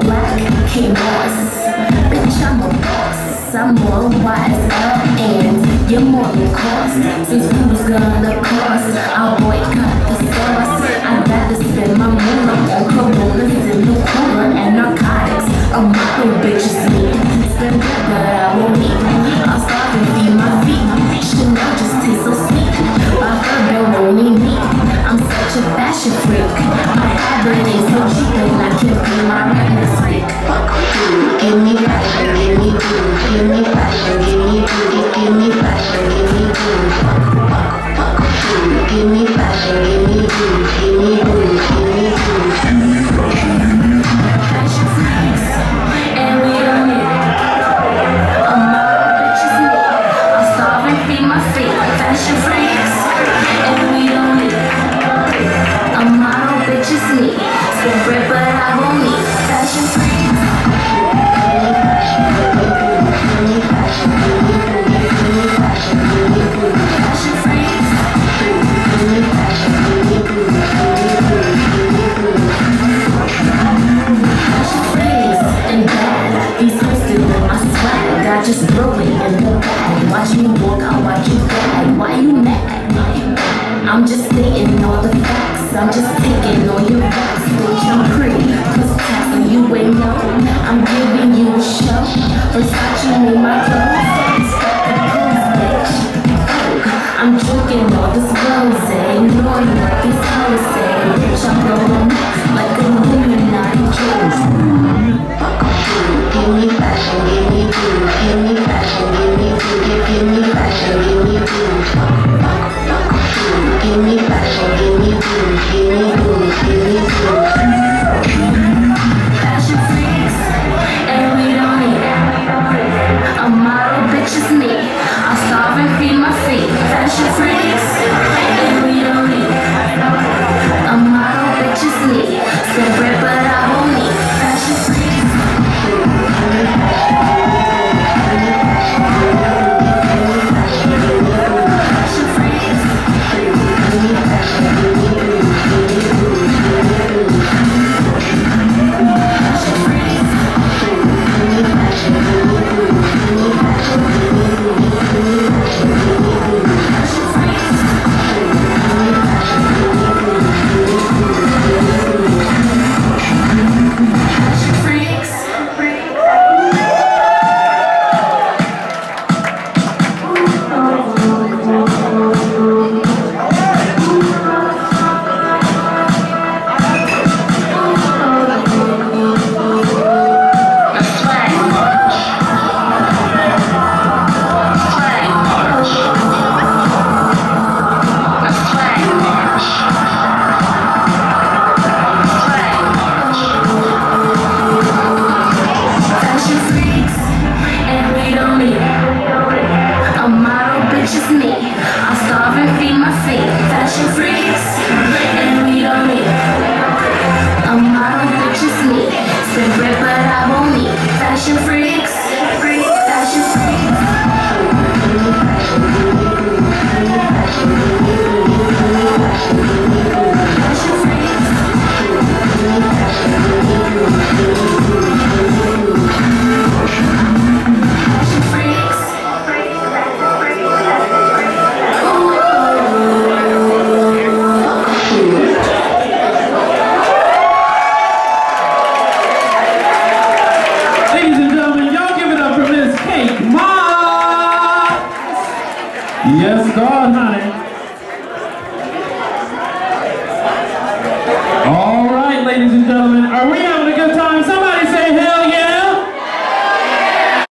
black king boss. Bitch, I'm a boss. I'm more wise up and you're more than cost. Since who's gonna cost? I'll boycott the sauce. I'd rather spend my moolah on in the cooler and narcotics. A model bitches need. Freak. My is no cheap and I can pay my rent this week. Give me back, give me food. Give me back, give me food. Give me back, give me food. Give me back, give me food. Give me food. Give me food. Fashion freaks, and we need it. A model bitch is me. I'll starve feed feet. Fashion freaks, Bread, but I won't. Just stating all the facts. I'm just taking all your facts, Bitch, I'm pretty. Cause you ain't know. I'm giving you a show. Is me. I'll starve and feed my feet. Fashion freaks, and we don't need. A model bitch is me. Spend but I won't eat. Fashion freaks, fashion freaks. Yes, God, honey. All right, ladies and gentlemen, are we having